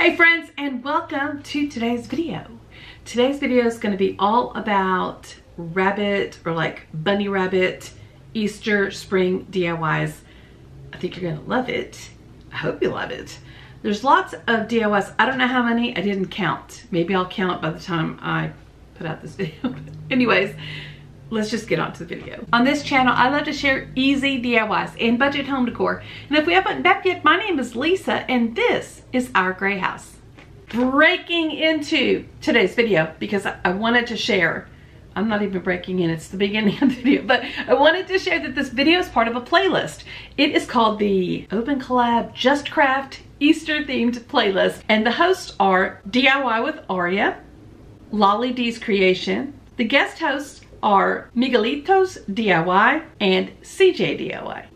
Hey friends and welcome to today's video. Today's video is going to be all about rabbit or like bunny rabbit Easter spring DIYs. I think you're going to love it. I hope you love it. There's lots of DIYs. I don't know how many. I didn't count. Maybe I'll count by the time I put out this video. Anyways, let's just get on to the video. On this channel, I love to share easy DIYs and budget home decor. And if we haven't met yet, my name is Lisa and this is Our Gray House. Breaking into today's video because I wanted to share I'm not even breaking in, it's the beginning of the video, but I wanted to share that this video is part of a playlist. It is called the Open Collab Just Craft Easter themed playlist, and the hosts are DIY with Aurea, Lolly D's Creation, the guest hosts are Miguelitos DIY and CeeJ DIY.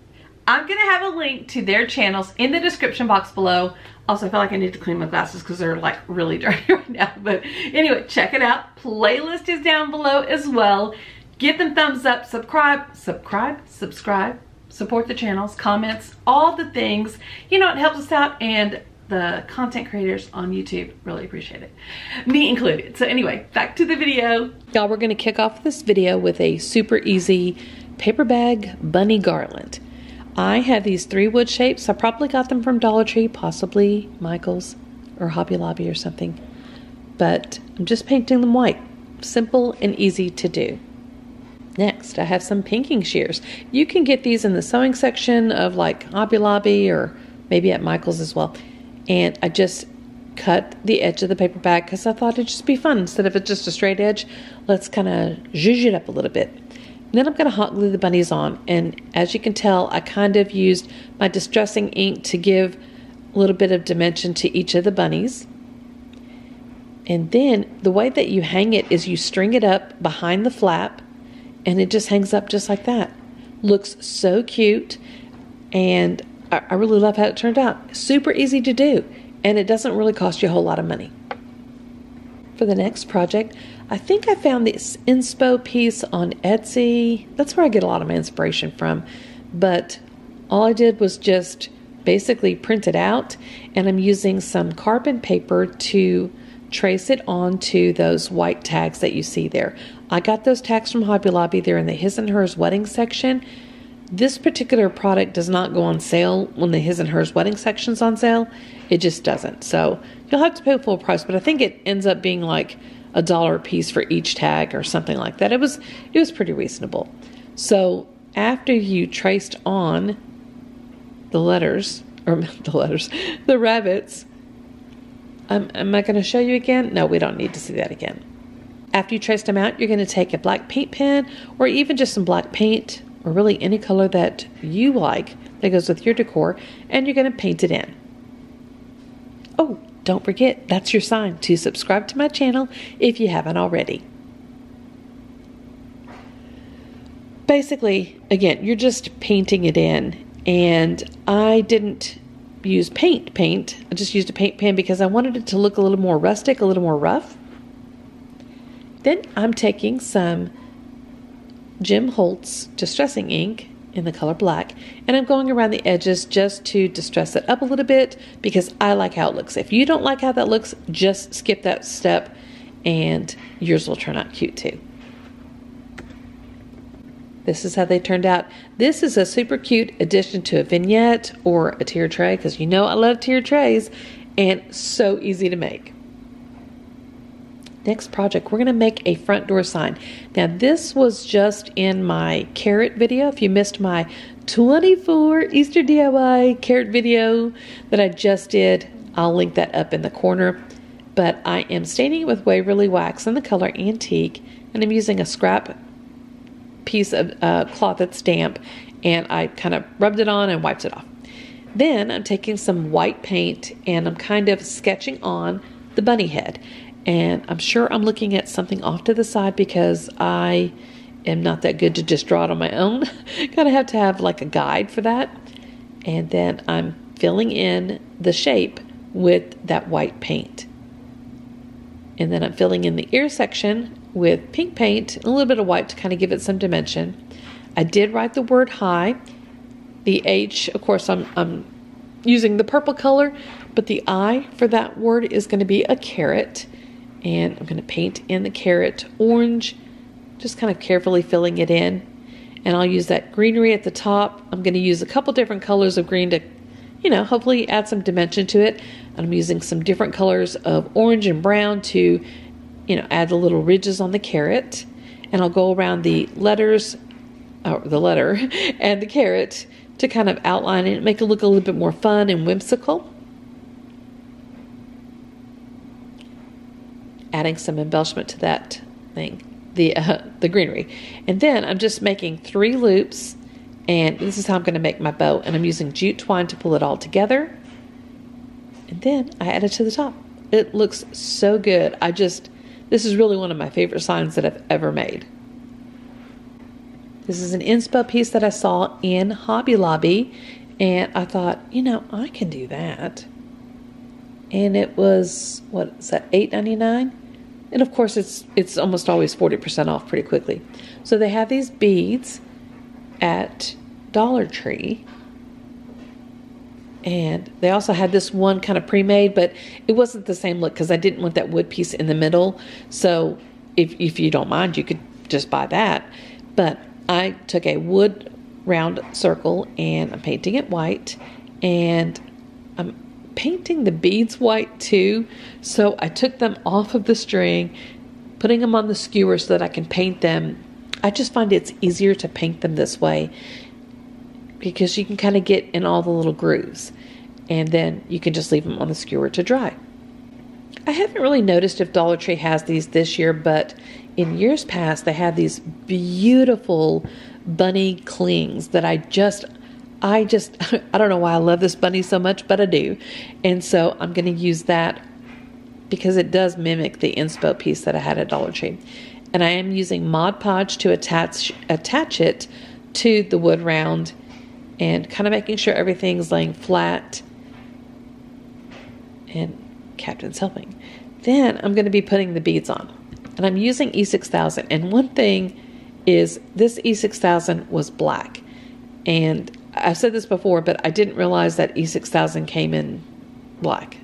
I'm gonna have a link to their channels in the description box below. Also, I feel like I need to clean my glasses because they're like really dirty right now. But anyway, check it out. Playlist is down below as well. Give them thumbs up, subscribe, subscribe, subscribe, support the channels, comments, all the things. You know, it helps us out and the content creators on YouTube really appreciate it. Me included. So anyway, back to the video. Y'all, we're gonna kick off this video with a super easy paper bag bunny garland. I have these three wood shapes. I probably got them from Dollar Tree, possibly Michael's or Hobby Lobby or something. But I'm just painting them white. Simple and easy to do. Next, I have some pinking shears. You can get these in the sewing section of like Hobby Lobby or maybe at Michael's as well and I just cut the edge of the paper bag because I thought it'd just be fun. Instead of it just a straight edge, let's kind of zhuzh it up a little bit. And then I'm going to hot glue the bunnies on. And as you can tell, I kind of used my distressing ink to give a little bit of dimension to each of the bunnies. And then the way that you hang it is you string it up behind the flap and it just hangs up just like that. Looks so cute. And I really love how it turned out. Super easy to do, and it doesn't really cost you a whole lot of money. For the next project, I think I found this inspo piece on Etsy. That's where I get a lot of my inspiration from. But all I did was just basically print it out, and I'm using some carbon paper to trace it onto those white tags that you see there. I got those tags from Hobby Lobby. They're in the his and hers wedding section. This particular product does not go on sale when the his and hers wedding section's on sale. It just doesn't. So you'll have to pay full price, but I think it ends up being like a dollar a piece for each tag or something like that. It was it was pretty reasonable. So after you traced on the letters or the letters, the rabbits, um, am I going to show you again? No, we don't need to see that again. After you traced them out, you're going to take a black paint pen or even just some black paint or really any color that you like that goes with your decor, and you're going to paint it in. Oh, don't forget, that's your sign to subscribe to my channel if you haven't already. Basically, again, you're just painting it in, and I didn't use paint paint. I just used a paint pen because I wanted it to look a little more rustic, a little more rough. Then I'm taking some Tim Holtz Distressing Ink in the color black and I'm going around the edges just to distress it up a little bit because I like how it looks. If you don't like how that looks, just skip that step and yours will turn out cute too. This is how they turned out. This is a super cute addition to a vignette or a tier tray because you know I love tier trays and so easy to make. Next project, we're going to make a front door sign. Now, this was just in my carrot video. If you missed my 24 Easter DIY carrot video that I just did, I'll link that up in the corner. But I am staining it with Waverly Wax in the color Antique, and I'm using a scrap piece of uh, cloth that's damp, and I kind of rubbed it on and wiped it off. Then I'm taking some white paint and I'm kind of sketching on the bunny head. And I'm sure I'm looking at something off to the side because I am not that good to just draw it on my own. Gotta have to have like a guide for that. And then I'm filling in the shape with that white paint. And then I'm filling in the ear section with pink paint, and a little bit of white to kind of give it some dimension. I did write the word hi. The H, of course, I'm, I'm using the purple color, but the I for that word is going to be a carrot. And I'm going to paint in the carrot orange, just kind of carefully filling it in. And I'll use that greenery at the top. I'm going to use a couple different colors of green to, you know, hopefully add some dimension to it. I'm using some different colors of orange and brown to, you know, add the little ridges on the carrot. And I'll go around the letters, or the letter, and the carrot to kind of outline it, make it look a little bit more fun and whimsical. Adding some embellishment to that thing, the uh, the greenery, and then I'm just making three loops, and this is how I'm going to make my bow. And I'm using jute twine to pull it all together, and then I add it to the top. It looks so good. I just this is really one of my favorite signs that I've ever made. This is an inspo piece that I saw in Hobby Lobby, and I thought, you know, I can do that. And it was what is that, eight ninety nine? And of course, it's it's almost always forty percent off pretty quickly. So they have these beads at Dollar Tree, and they also had this one kind of pre-made, but it wasn't the same look because I didn't want that wood piece in the middle. So if if you don't mind, you could just buy that. But I took a wood round circle and I'm painting it white and I'm painting the beads white too. So I took them off of the string, putting them on the skewer so that I can paint them. I just find it's easier to paint them this way because you can kind of get in all the little grooves and then you can just leave them on the skewer to dry. I haven't really noticed if Dollar Tree has these this year, but in years past, they had these beautiful bunny clings that I just, I just, I don't know why I love this bunny so much, but I do. And so I'm going to use that because it does mimic the inspo piece that I had at Dollar Tree. And I am using Mod Podge to attach, attach it to the wood round and kind of making sure everything's laying flat. And Captain's helping. Then I'm going to be putting the beads on and I'm using E6000. And one thing is this E6000 was black. And I've said this before, but I didn't realize that E6000 came in black.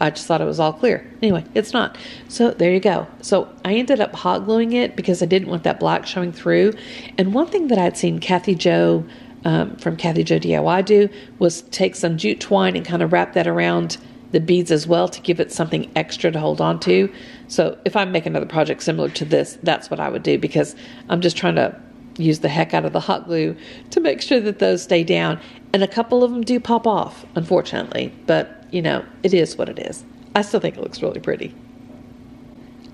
I just thought it was all clear. Anyway, it's not. So there you go. So I ended up hot gluing it because I didn't want that black showing through. And one thing that I'd seen Kathy Joe um, from Kathy Joe DIY do was take some jute twine and kind of wrap that around the beads as well to give it something extra to hold on to. So if I make another project similar to this, that's what I would do because I'm just trying to use the heck out of the hot glue to make sure that those stay down. And a couple of them do pop off, unfortunately, but you know, it is what it is. I still think it looks really pretty.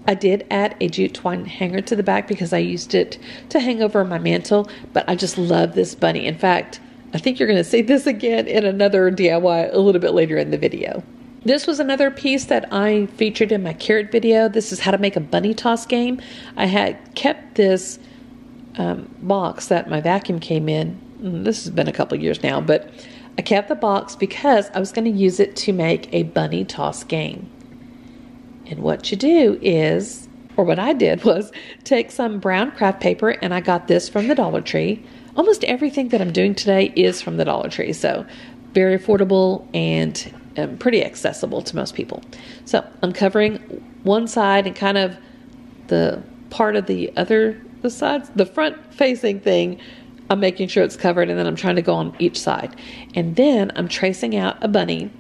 I did add a jute twine hanger to the back because I used it to hang over my mantle, but I just love this bunny. In fact, I think you're going to see this again in another DIY a little bit later in the video. This was another piece that I featured in my carrot video. This is how to make a bunny toss game. I had kept this um, box that my vacuum came in. Mm, this has been a couple years now, but I kept the box because I was going to use it to make a bunny toss game. And what you do is, or what I did was take some brown craft paper, and I got this from the Dollar Tree. Almost everything that I'm doing today is from the Dollar Tree, so very affordable and um, pretty accessible to most people. So I'm covering one side and kind of the part of the other the sides, the front facing thing. I'm making sure it's covered, and then I'm trying to go on each side, and then I'm tracing out a bunny.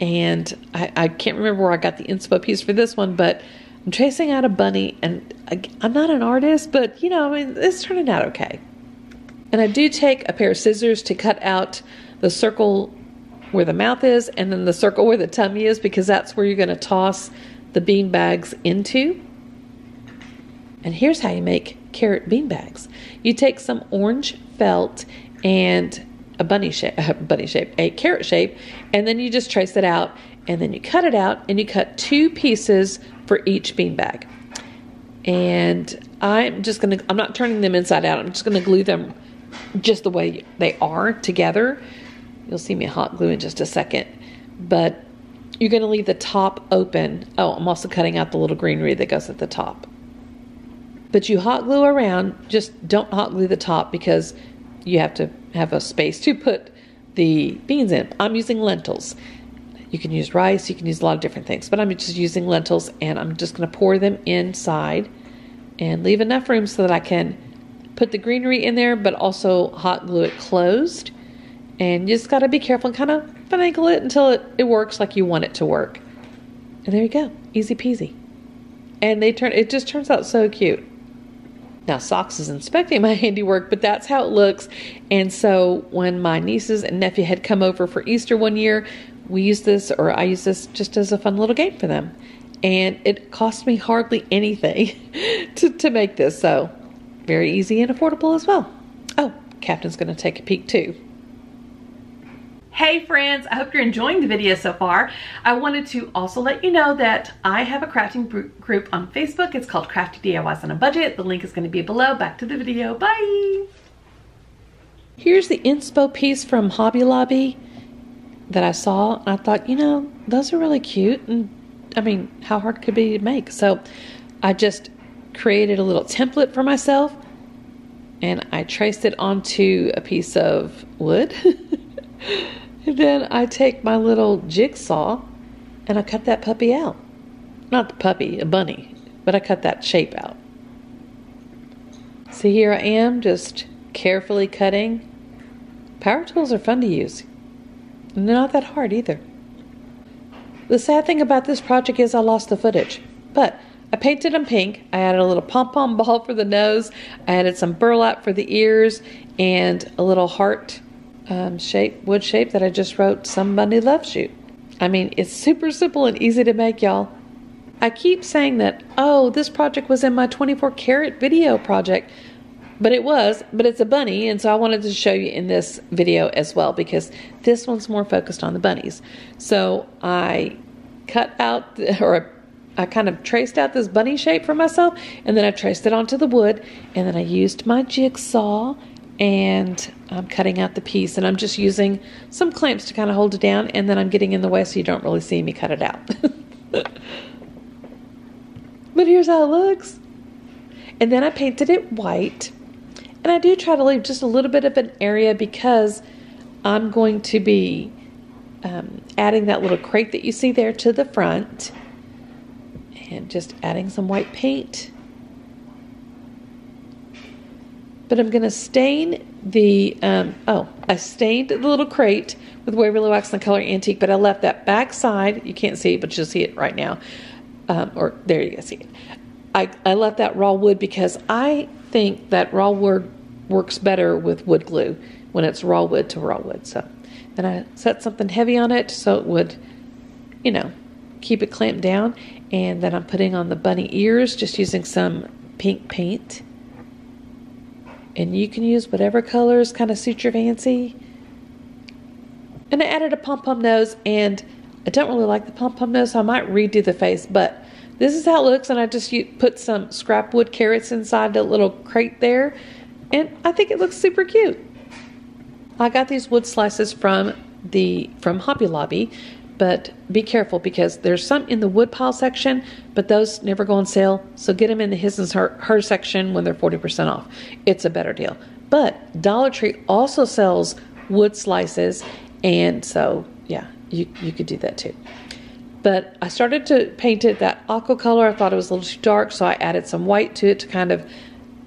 And I, I can't remember where I got the inspo piece for this one, but I'm tracing out a bunny, and I, I'm not an artist, but you know, I mean, it's turning out okay. And I do take a pair of scissors to cut out the circle where the mouth is and then the circle where the tummy is because that's where you're going to toss the bean bags into. And here's how you make carrot bean bags. You take some orange felt and a bunny shape, a bunny shape, a carrot shape, and then you just trace it out and then you cut it out and you cut two pieces for each bean bag. And I'm just to I'm not turning them inside out. I'm just to glue them just the way they are together You'll see me hot glue in just a second. But you're to leave the top open. Oh, I'm also cutting out the little greenery that goes at the top. But you hot glue around, just don't hot glue the top because you have to have a space to put the beans in. I'm using lentils. You can use rice, you can use a lot of different things, but I'm just using lentils and I'm just going to pour them inside and leave enough room so that I can put the greenery in there, but also hot glue it closed. And you just got to be careful and kind of finagle it until it, it works like you want it to work. And there you go, easy peasy. And they turn it just turns out so cute. Now, Socks is inspecting my handiwork, but that's how it looks. And so, when my nieces and nephew had come over for Easter one year, we used this, or I used this just as a fun little game for them. And it cost me hardly anything to, to make this. So, very easy and affordable as well. Oh, Captain's going to take a peek too. Hey friends, I hope you're enjoying the video so far. I wanted to also let you know that I have a crafting group on Facebook. It's called Crafty DIYs on a Budget. The link is going to be below. Back to the video. Bye! Here's the inspo piece from Hobby Lobby that I saw. I thought, you know, those are really cute. And I mean, how hard could be to make? So I just created a little template for myself and I traced it onto a piece of wood. And then I take my little jigsaw and I cut that puppy out. Not the puppy, a bunny, but I cut that shape out. See, here I am just carefully cutting. Power tools are fun to use, and they're not that hard either. The sad thing about this project is I lost the footage, but I painted them pink. I added a little pom pom ball for the nose, I added some burlap for the ears, and a little heart um, shape, wood shape that I just wrote, Somebody Loves You. I mean, it's super simple and easy to make, y'all. I keep saying that, oh, this project was in my 24 carrot video project, but it was, but it's a bunny, and so I wanted to show you in this video as well because this one's more focused on the bunnies. So I cut out, or I kind of traced out this bunny shape for myself, and then I traced it onto the wood, and then I used my jigsaw and I'm cutting out the piece and I'm just using some clamps to kind of hold it down and then I'm getting in the way so you don't really see me cut it out. but here's how it looks. And then I painted it white. And I do try to leave just a little bit of an area because I'm going to be um, adding that little crate that you see there to the front and just adding some white paint but I'm going to stain the, um, oh, I stained the little crate with Waverly Wax and Color Antique, but I left that back side. You can't see it, but you'll see it right now. Um, or there you go, see it. I, I left that raw wood because I think that raw wood works better with wood glue when it's raw wood to raw wood. So then I set something heavy on it so it would, you know, keep it clamped down. And then I'm putting on the bunny ears just using some pink paint and you can use whatever colors kind of suit your fancy. And I added a pom pom nose, and I don't really like the pom pom nose, so I might redo the face, but this is how it looks. And I just put some scrap wood carrots inside the little crate there, and I think it looks super cute. I got these wood slices from the from Hobby Lobby but be careful because there's some in the woodpile section, but those never go on sale. So get them in the his and her, her section when they're 40% off. It's a better deal. But Dollar Tree also sells wood slices, and so yeah, you, you could do that too. But I started to paint it that aqua color. I thought it was a little too dark, so I added some white to it to kind of,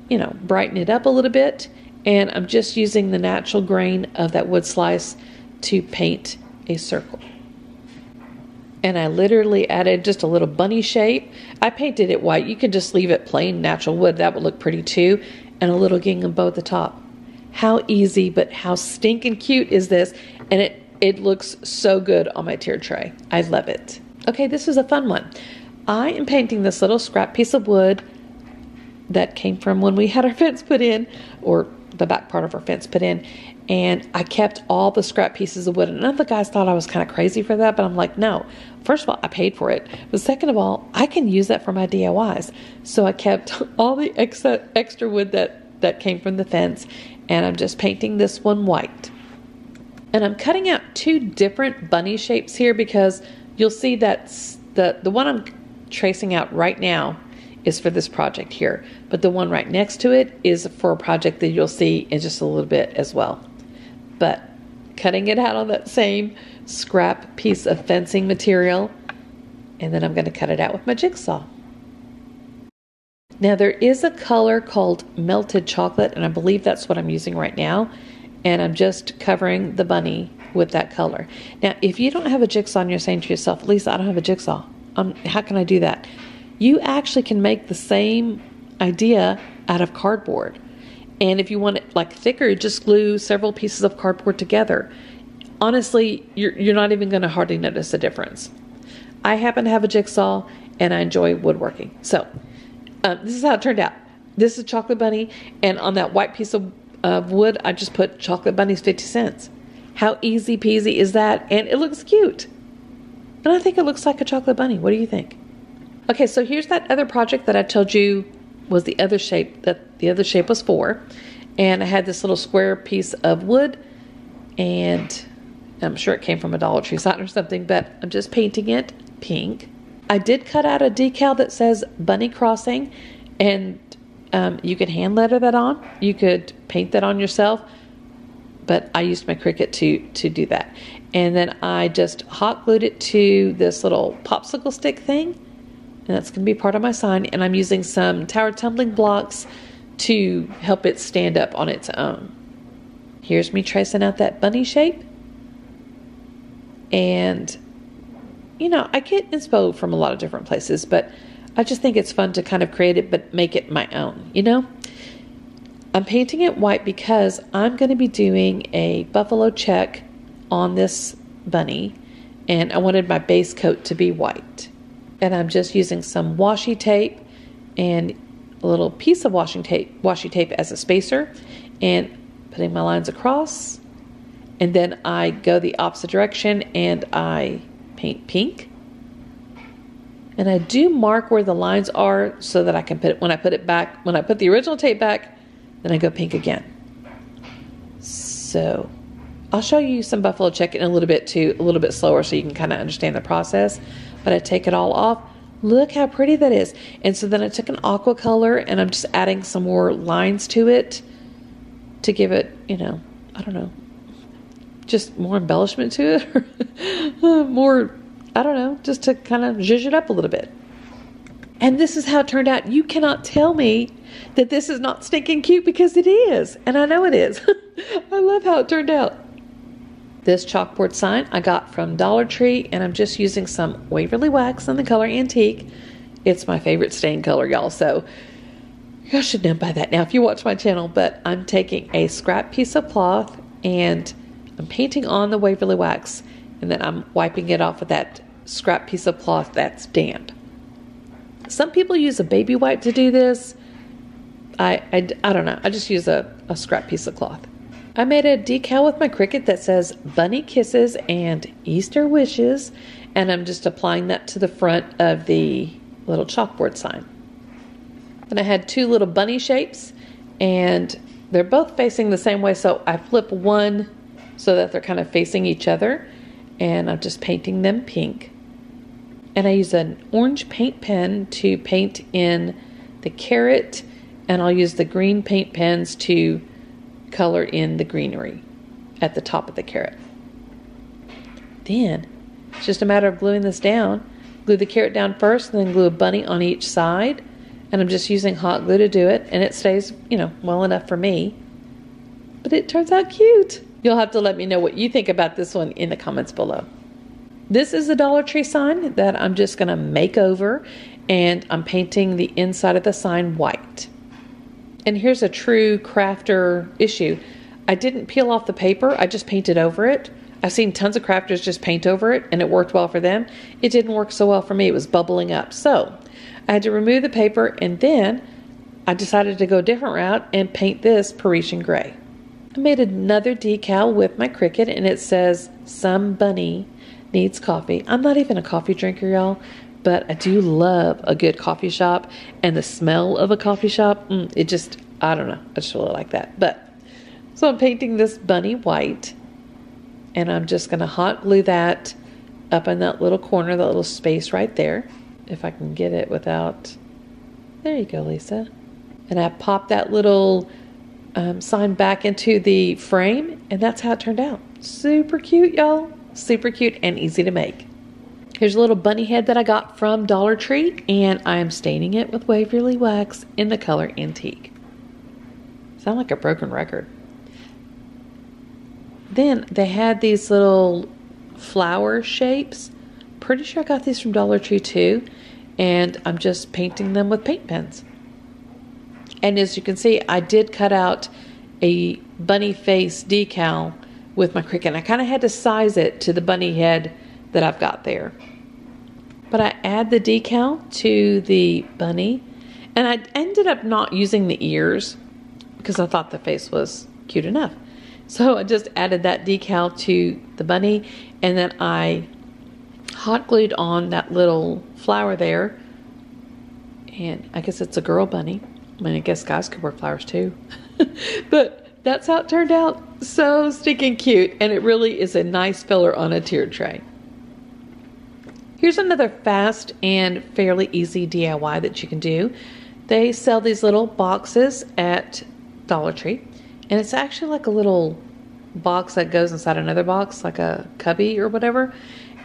you know, brighten it up a little bit. And I'm just using the natural grain of that wood slice to paint a circle and I literally added just a little bunny shape. I painted it white. You could just leave it plain natural wood. That would look pretty too. And a little gingham bow at the top. How easy, but how stinking cute is this? And it, it looks so good on my tier tray. I love it. Okay, this is a fun one. I am painting this little scrap piece of wood that came from when we had our fence put in, or the back part of our fence put in and I kept all the scrap pieces of wood. And none of the guys thought I was kind of crazy for that, but I'm like, no. First of all, I paid for it. But second of all, I can use that for my DIYs. So I kept all the extra, extra wood that, that came from the fence, and I'm just painting this one white. And I'm cutting out two different bunny shapes here because you'll see that the, the one I'm tracing out right now is for this project here. But the one right next to it is for a project that you'll see in just a little bit as well. But cutting it out on that same scrap piece of fencing material. And then I'm going to cut it out with my jigsaw. Now there is a color called melted chocolate and I believe that's what I'm using right now. And I'm just covering the bunny with that color. Now if you don't have a jigsaw and you're saying to yourself, Lisa, I don't have a jigsaw. Um, how can I do that? You actually can make the same idea out of cardboard. And if you want it like thicker, just glue several pieces of cardboard together. Honestly, you're, you're not even going to hardly notice a difference. I happen to have a jigsaw and I enjoy woodworking. So um, this is how it turned out. This is chocolate bunny, and on that white piece of, of wood, I just put chocolate bunnies 50 cents. How easy peasy is that? And it looks cute. And I think it looks like a chocolate bunny. What do you think? Okay, so here's that other project that I told you was the other shape that the other shape was for. And I had this little square piece of wood and I'm sure it came from a Dollar Tree sign or something, but I'm just painting it pink. I did cut out a decal that says Bunny Crossing and um, you could hand letter that on. You could paint that on yourself, but I used my Cricut to to do that. And then I just hot glued it to this little popsicle stick thing and that's going to be part of my sign. And I'm using some tower tumbling blocks to help it stand up on its own. Here's me tracing out that bunny shape. And, you know, I get inspo from a lot of different places, but I just think it's fun to kind of create it, but make it my own, you know? I'm painting it white because I'm going to be doing a buffalo check on this bunny, and I wanted my base coat to be white and I'm just using some washi tape and a little piece of washing tape, washi tape as a spacer and putting my lines across. And then I go the opposite direction and I paint pink. And I do mark where the lines are so that I can put it when I put it back, when I put the original tape back, then I go pink again. So I'll show you some buffalo check in a little bit too, a little bit slower so you can kind of understand the process but I take it all off. Look how pretty that is. And so then I took an aqua color and I'm just adding some more lines to it to give it, you know, I don't know, just more embellishment to it. more, I don't know, just to kind of zhuzh it up a little bit. And this is how it turned out. You cannot tell me that this is not stinking cute because it is. And I know it is. I love how it turned out. This chalkboard sign I got from Dollar Tree, and I'm just using some Waverly Wax in the color Antique. It's my favorite stain color, y'all, so y'all should know by that now if you watch my channel. But I'm taking a scrap piece of cloth and I'm painting on the Waverly Wax, and then I'm wiping it off with that scrap piece of cloth that's damp. Some people use a baby wipe to do this. I, I, I don't know. I just use a, a scrap piece of cloth. I made a decal with my Cricut that says Bunny Kisses and Easter Wishes, and I'm just applying that to the front of the little chalkboard sign. Then I had two little bunny shapes, and they're both facing the same way, so I flip one so that they're kind of facing each other, and I'm just painting them pink. And I use an orange paint pen to paint in the carrot, and I'll use the green paint pens to color in the greenery at the top of the carrot. Then it's just a matter of gluing this down. Glue the carrot down first and then glue a bunny on each side. And I'm just using hot glue to do it and it stays, you know, well enough for me. But it turns out cute. You'll have to let me know what you think about this one in the comments below. This is a Dollar Tree sign that I'm just going to make over and I'm painting the inside of the sign white. And here's a true crafter issue. I didn't peel off the paper, I just painted over it. I've seen tons of crafters just paint over it and it worked well for them. It didn't work so well for me, it was bubbling up. So I had to remove the paper and then I decided to go a different route and paint this Parisian gray. I made another decal with my Cricut and it says, Some bunny needs coffee. I'm not even a coffee drinker, y'all, but I do love a good coffee shop and the smell of a coffee shop. Mm, it just, I don't know, I just really like that. But so I'm painting this bunny white and I'm just going to hot glue that up in that little corner, that little space right there. If I can get it without, there you go, Lisa. And I pop that little um, sign back into the frame and that's how it turned out. Super cute, y'all. Super cute and easy to make. Here's a little bunny head that I got from Dollar Tree, and I am staining it with Waverly Wax in the color Antique. Sound like a broken record. Then they had these little flower shapes. Pretty sure I got these from Dollar Tree too, and I'm just painting them with paint pens. And as you can see, I did cut out a bunny face decal with my Cricut. And I kind of had to size it to the bunny head that I've got there. But I add the decal to the bunny and I ended up not using the ears because I thought the face was cute enough. So I just added that decal to the bunny and then I hot glued on that little flower there. And I guess it's a girl bunny. I mean, I guess guys could wear flowers too. but that's how it turned out. So stinking cute. And it really is a nice filler on a tier tray. Here's another fast and fairly easy DIY that you can do. They sell these little boxes at Dollar Tree, and it's actually like a little box that goes inside another box, like a cubby or whatever.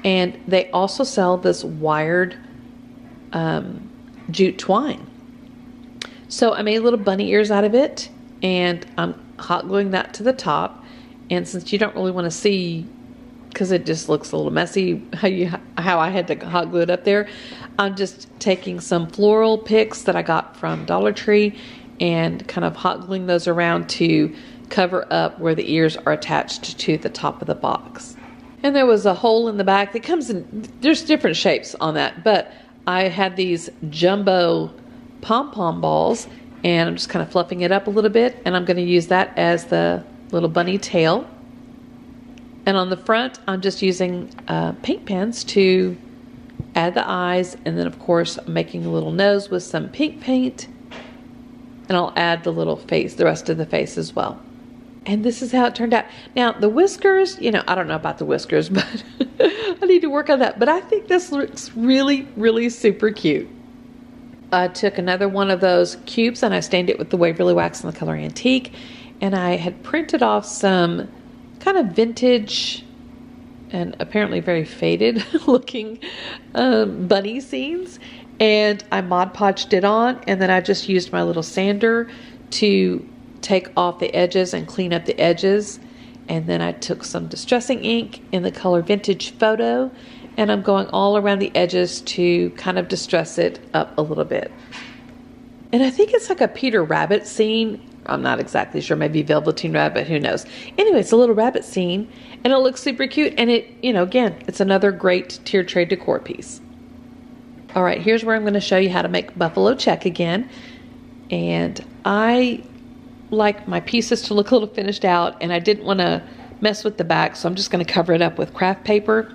And they also sell this wired um, jute twine. So I made little bunny ears out of it, and I'm hot gluing that to the top. And since you don't really want to see because it just looks a little messy how you how I had to hot glue it up there. I'm just taking some floral picks that I got from Dollar Tree and kind of hot gluing those around to cover up where the ears are attached to the top of the box. And there was a hole in the back that comes in there's different shapes on that, but I had these jumbo pom-pom balls and I'm just kind of fluffing it up a little bit and I'm going to use that as the little bunny tail and on the front, I'm just using uh, paint pens to add the eyes. And then, of course, I'm making a little nose with some pink paint. And I'll add the little face, the rest of the face as well. And this is how it turned out. Now, the whiskers, you know, I don't know about the whiskers, but I need to work on that. But I think this looks really, really super cute. I took another one of those cubes and I stained it with the Waverly Wax in the color Antique. And I had printed off some kind of vintage and apparently very faded looking um, bunny scenes. And I Mod Podged it on, and then I just used my little sander to take off the edges and clean up the edges. And then I took some distressing ink in the color Vintage Photo, and I'm going all around the edges to kind of distress it up a little bit. And I think it's like a Peter Rabbit scene I'm not exactly sure. Maybe Velveteen Rabbit, who knows. Anyway, it's a little rabbit scene, and it looks super cute. And it, you know, again, it's another great tier tray decor piece. All right, here's where I'm going to show you how to make buffalo check again. And I like my pieces to look a little finished out, and I didn't want to mess with the back, so I'm just going to cover it up with craft paper.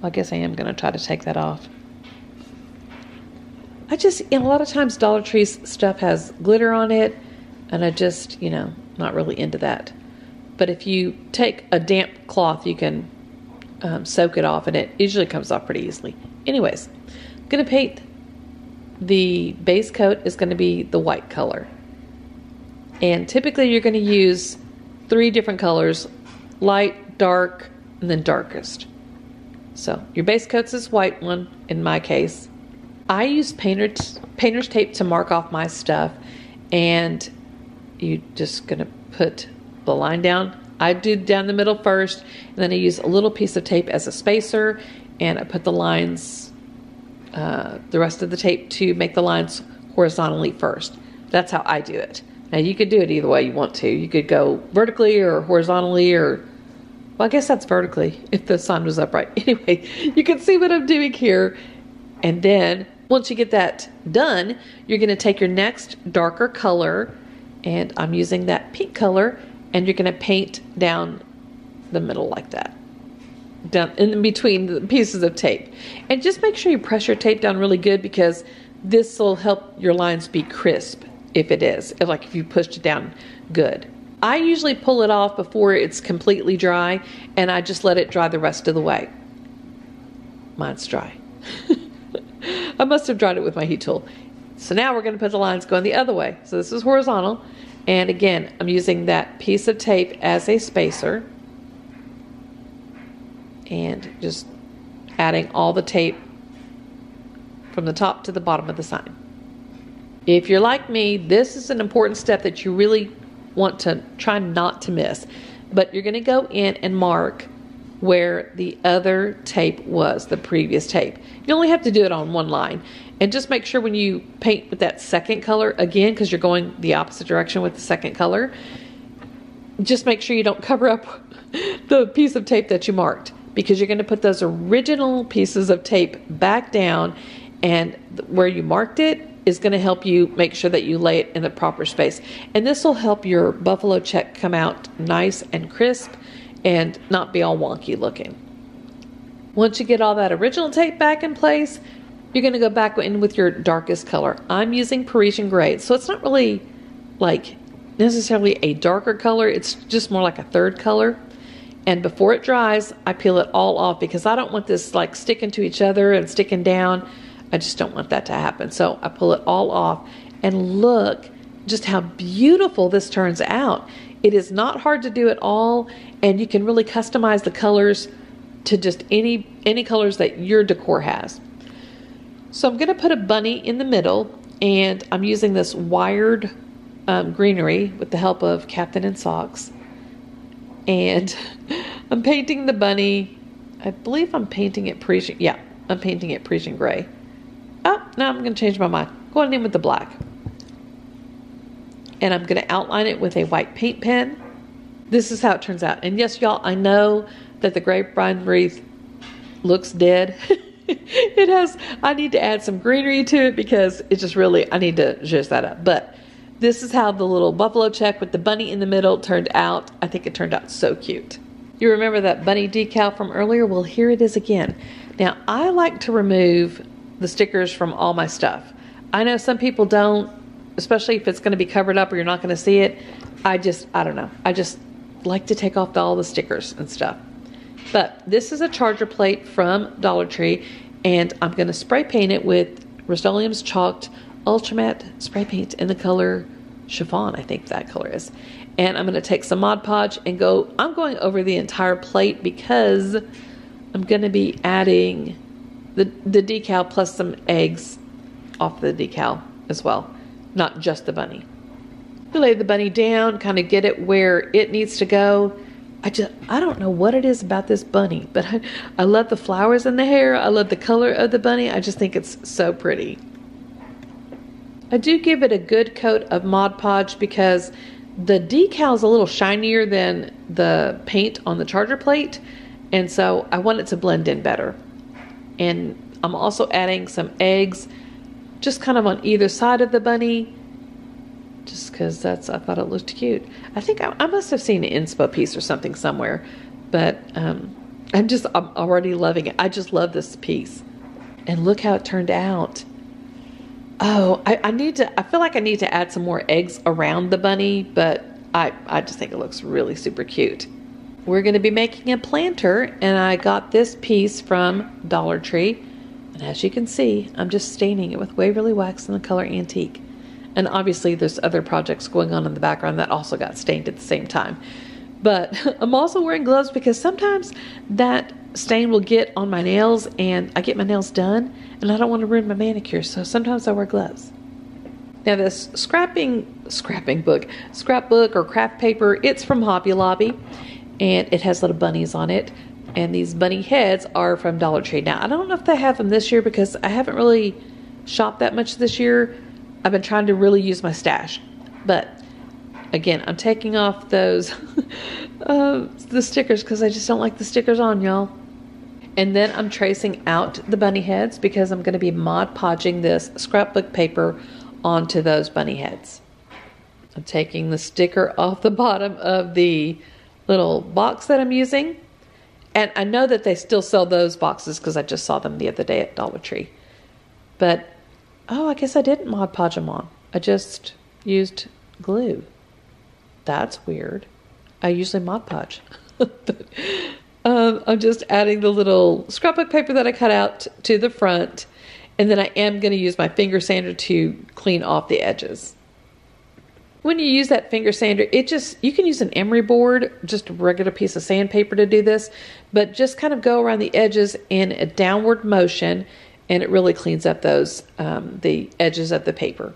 Well, I guess I am going to try to take that off. I just, you know, a lot of times Dollar Tree's stuff has glitter on it and I just, you know, not really into that. But if you take a damp cloth, you can um, soak it off, and it usually comes off pretty easily. Anyways, I'm going to paint the base coat is going to be the white color. And typically you're going to use three different colors, light, dark, and then darkest. So your base coat's this white one in my case. I use painter's, painter's tape to mark off my stuff and you just gonna put the line down. I do down the middle first, and then I use a little piece of tape as a spacer, and I put the lines, uh, the rest of the tape to make the lines horizontally first. That's how I do it. Now you could do it either way you want to. You could go vertically or horizontally or well, I guess that's vertically if the sun was upright. Anyway, you can see what I'm doing here. And then once you get that done, you're going to take your next darker color and I'm using that pink color and you're going to paint down the middle like that. Down in between the pieces of tape. And just make sure you press your tape down really good because this will help your lines be crisp if it is like if you pushed it down good. I usually pull it off before it's completely dry and I just let it dry the rest of the way. Mine's dry. I must have dried it with my heat tool so now we're going to put the lines going the other way. So this is horizontal. And again, I'm using that piece of tape as a spacer. and just adding all the tape from the top to the bottom of the sign. If you're like me, this is an important step that you really want to try not to miss. But you're going to go in and mark where the other tape was, the previous tape. You only have to do it on one line. And just make sure when you paint with that second color, again, because you're going the opposite direction with the second color, just make sure you don't cover up the piece of tape that you marked because you're going to put those original pieces of tape back down and where you marked it is going to help you make sure that you lay it in the proper space. And this will help your buffalo check come out nice and crisp and not be all wonky looking. Once you get all that original tape back in place, you're going to go back in with your darkest color. I'm using Parisian gray, so it's not really like necessarily a darker color, it's just more like a third color. And before it dries, I peel it all off because I don't want this like sticking to each other and sticking down. I just don't want that to happen. So I pull it all off and look just how beautiful this turns out. It is not hard to do at all and you can really customize the colors to just any any colors that your decor has. So I'm going to put a bunny in the middle and I'm using this wired um, greenery with the help of Captain and Socks. And I'm painting the bunny. I believe I'm painting it Parisian. Yeah, I'm painting it Parisian gray. Oh, now I'm going to change my mind. Going in with the black. And I'm going to outline it with a white paint pen this is how it turns out. And yes, y'all, I know that the grapevine wreath looks dead. it has, I need to add some greenery to it because it just really, I need to zhuzh that up. But this is how the little buffalo check with the bunny in the middle turned out. I think it turned out so cute. You remember that bunny decal from earlier? Well, here it is again. Now, I like to remove the stickers from all my stuff. I know some people don't, especially if it's going to be covered up or you're not going to see it. I just, I don't know. I just like to take off all the stickers and stuff. But this is a charger plate from Dollar Tree, and I'm going to spray paint it with Rust-Oleum's Chalked Ultramatte spray paint in the color chiffon, I think that color is. And I'm going to take some Mod Podge and go, I'm going over the entire plate because I'm going to be adding the, the decal plus some eggs off the decal as well, not just the bunny. We lay the bunny down, kind of get it where it needs to go. I just, I don't know what it is about this bunny, but I, I love the flowers in the hair. I love the color of the bunny. I just think it's so pretty. I do give it a good coat of Mod Podge because the decal is a little shinier than the paint on the charger plate. And so I want it to blend in better. And I'm also adding some eggs just kind of on either side of the bunny just because that's I thought it looked cute. I think I, I, must have seen an inspo piece or something somewhere, but um, I'm just I'm already loving it. I just love this piece, and look how it turned out. Oh, I, I need to. I feel like I need to add some more eggs around the bunny, but I I just think it looks really super cute. We're going to be making a planter, and I got this piece from Dollar Tree. And as you can see, I'm just staining it with Waverly Wax in the color Antique. And obviously, there's other projects going on in the background that also got stained at the same time. But I'm also wearing gloves because sometimes that stain will get on my nails and I get my nails done and I don't want to ruin my manicure, so sometimes I wear gloves. Now this scrapping scrapping book, scrapbook or craft paper, it's from Hobby Lobby and it has little bunnies on it. And these bunny heads are from Dollar Tree. Now I don't know if they have them this year because I haven't really shopped that much this year. I've been trying to really use my stash. But again, I'm taking off those uh, the stickers because I just don't like the stickers on, y'all. And then I'm tracing out the bunny heads because I'm going to be Mod Podging this scrapbook paper onto those bunny heads. I'm taking the sticker off the bottom of the little box that I'm using. And I know that they still sell those boxes because I just saw them the other day at Dollar Tree. But Oh, I guess I didn't Mod Podge them on. I just used glue. That's weird. I usually Mod Podge. but, um, I'm just adding the little scrapbook paper that I cut out to the front. And then I am going to use my finger sander to clean off the edges. When you use that finger sander, it just, you can use an emery board, just a regular piece of sandpaper to do this, but just kind of go around the edges in a downward motion and it really cleans up those, um, the edges of the paper.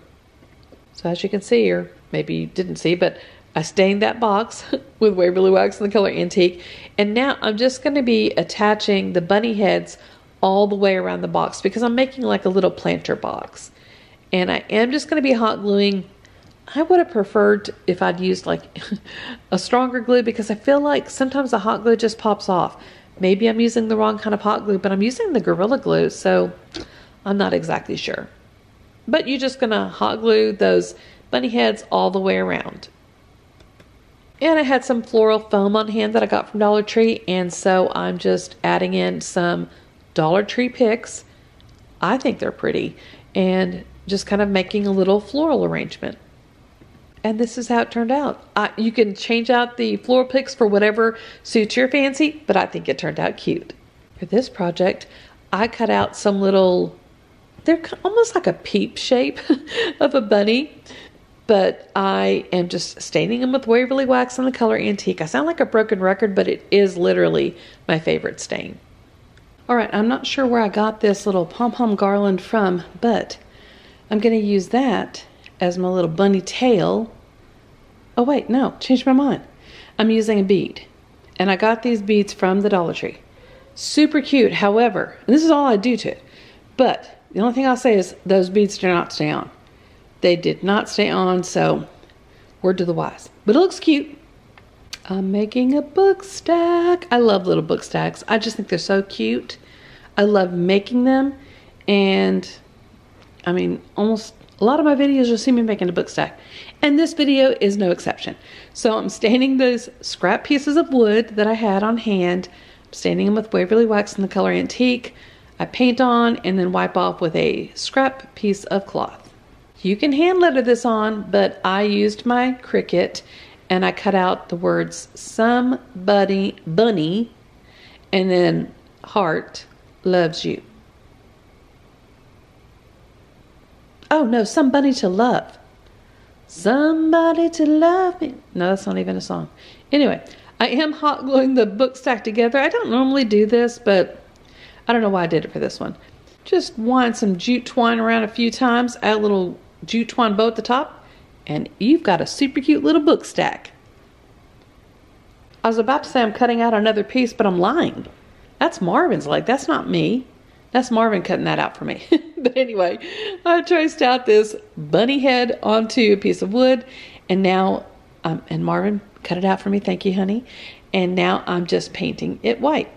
So as you can see here, maybe you didn't see, but I stained that box with Waverly Wax in the color Antique. And now I'm just going to be attaching the bunny heads all the way around the box because I'm making like a little planter box. And I am just going to be hot gluing. I would have preferred if I'd used like a stronger glue because I feel like sometimes the hot glue just pops off. Maybe I'm using the wrong kind of hot glue, but I'm using the Gorilla Glue, so I'm not exactly sure. But you're just going to hot glue those bunny heads all the way around. And I had some floral foam on hand that I got from Dollar Tree, and so I'm just adding in some Dollar Tree picks. I think they're pretty, and just kind of making a little floral arrangement. And this is how it turned out. I, you can change out the floral picks for whatever suits your fancy, but I think it turned out cute. For this project, I cut out some little, they're almost like a peep shape of a bunny but I am just staining them with Waverly Wax in the color Antique. I sound like a broken record, but it is literally my favorite stain. All right, I'm not sure where I got this little pom-pom garland from, but I'm going to use that as my little bunny tail. Oh wait, no, changed my mind. I'm using a bead, and I got these beads from the Dollar Tree. Super cute, however, this is all I do to it, but the only thing I'll say is those beads do not stay on. They did not stay on, so word to the wise. But it looks cute. I'm making a book stack. I love little book stacks. I just think they're so cute. I love making them. And I mean, almost a lot of my videos you'll see me making a book stack. And this video is no exception. So I'm staining those scrap pieces of wood that I had on hand. I'm staining them with Waverly Wax in the color Antique. I paint on and then wipe off with a scrap piece of cloth. You can hand letter this on, but I used my Cricut and I cut out the words somebody bunny and then heart loves you. Oh no, "Some somebody to love. Somebody to love me. No, that's not even a song. Anyway, I am hot gluing the book stack together. I don't normally do this, but I don't know why I did it for this one. Just wind some jute twine around a few times, add a little jute twine bow at the top, and you've got a super cute little book stack. I was about to say I'm cutting out another piece, but I'm lying. That's Marvin's leg. That's not me. That's Marvin cutting that out for me. but anyway, I traced out this bunny head onto a piece of wood, and now, um, and Marvin cut it out for me. Thank you, honey. And now I'm just painting it white.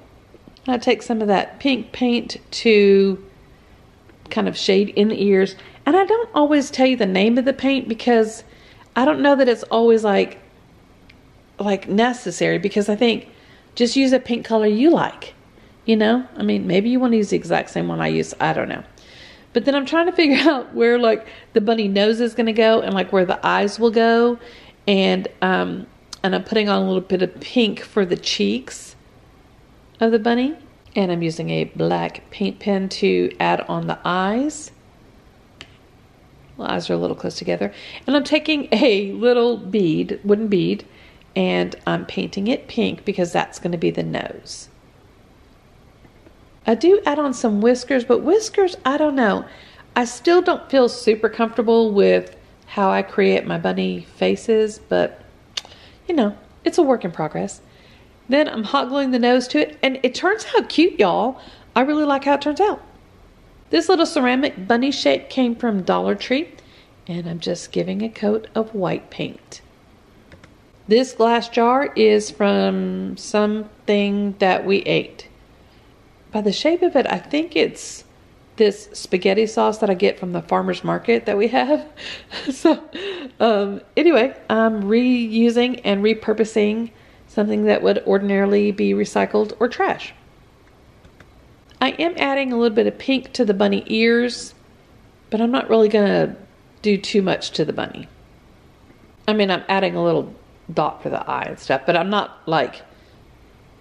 I take some of that pink paint to kind of shade in the ears and I don't always tell you the name of the paint because I don't know that it's always like like necessary because I think just use a pink color you like. You know? I mean, maybe you want to use the exact same one I use. I don't know. But then I'm trying to figure out where like the bunny nose is going to go and like where the eyes will go. And um and I'm putting on a little bit of pink for the cheeks of the bunny. And I'm using a black paint pen to add on the eyes Well, eyes are a little close together. And I'm taking a little bead, wooden bead, and I'm painting it pink because that's going to be the nose. I do add on some whiskers, but whiskers, I don't know. I still don't feel super comfortable with how I create my bunny faces, but you know, it's a work in progress. Then I'm hot gluing the nose to it, and it turns out cute, y'all. I really like how it turns out. This little ceramic bunny shape came from Dollar Tree and I'm just giving a coat of white paint. This glass jar is from something that we ate. By the shape of it, I think it's this spaghetti sauce that I get from the farmer's market that we have. so um, anyway, I'm reusing and repurposing something that would ordinarily be recycled or trash. I am adding a little bit of pink to the bunny ears, but I'm not really going to do too much to the bunny. I mean, I'm adding a little dot for the eye and stuff, but I'm not like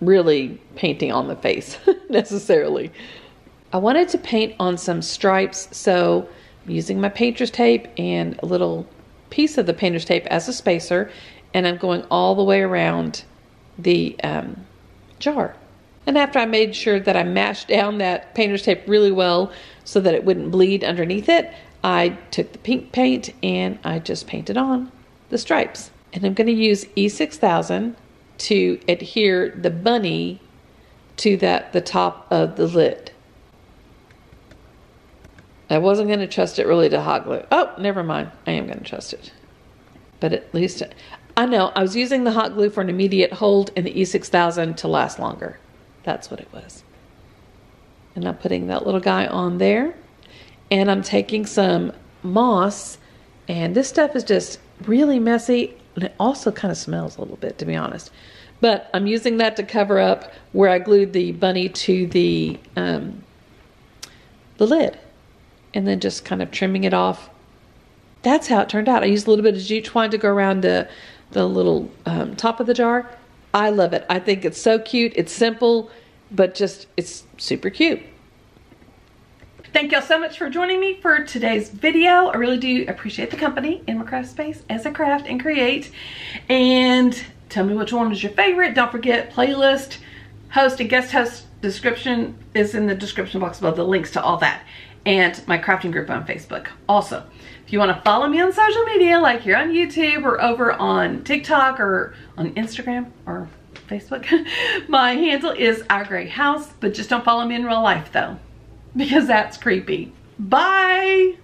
really painting on the face necessarily. I wanted to paint on some stripes, so I'm using my painter's tape and a little piece of the painter's tape as a spacer and I'm going all the way around the um, jar. And after I made sure that I mashed down that painter's tape really well so that it wouldn't bleed underneath it, I took the pink paint and I just painted on the stripes. And I'm going to use E6000 to adhere the bunny to that the top of the lid. I wasn't going to trust it really to hot glue. Oh, never mind. I am going to trust it. But at least, I know, I was using the hot glue for an immediate hold and the E6000 to last longer. That's what it was. And I'm putting that little guy on there. And I'm taking some moss. And this stuff is just really messy. And it also kind of smells a little bit, to be honest. But I'm using that to cover up where I glued the bunny to the, um, the lid. And then just kind of trimming it off. That's how it turned out. I used a little bit of jute twine to go around the, the little um, top of the jar. I love it. I think it's so cute. It's simple, but just, it's super cute. Thank y'all so much for joining me for today's video. I really do appreciate the company in my craft space as I craft and create. And tell me which one was your favorite. Don't forget playlist, host, and guest host description is in the description box below. The links to all that. And my crafting group on Facebook. Also, if you want to follow me on social media, like here on YouTube or over on TikTok or on Instagram or Facebook, my handle is Our Gray House, but just don't follow me in real life though because that's creepy. Bye!